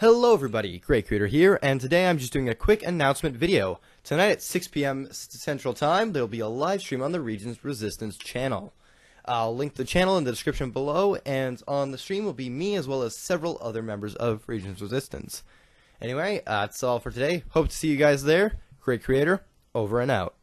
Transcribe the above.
Hello everybody, Great Creator here, and today I'm just doing a quick announcement video. Tonight at 6 p.m. Central Time, there will be a live stream on the Regions Resistance channel. I'll link the channel in the description below, and on the stream will be me as well as several other members of Regions Resistance. Anyway, that's all for today. Hope to see you guys there. Great Creator, over and out.